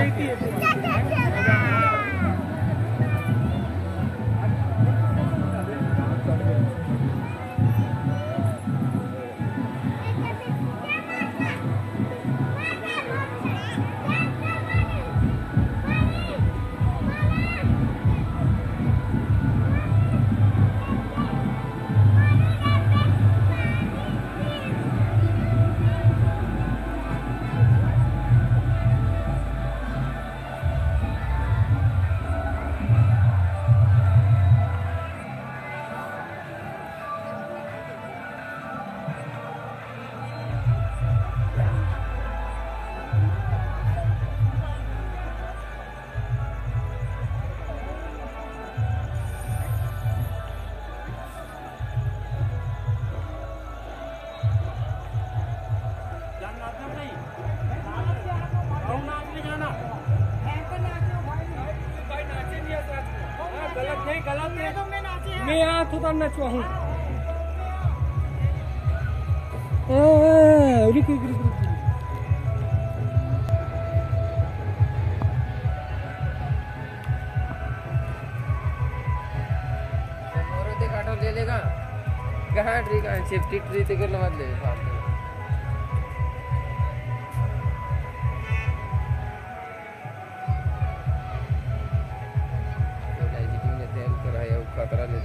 JT. हाथ उतारना चाहूँ रुक रुक रुक रुक। समोर ते काढवलेले का काय ट्री काय सेफ्टी ट्री ते केलं मधले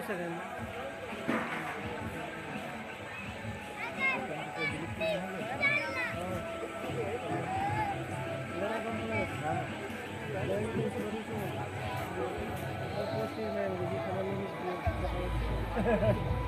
का नाही दाग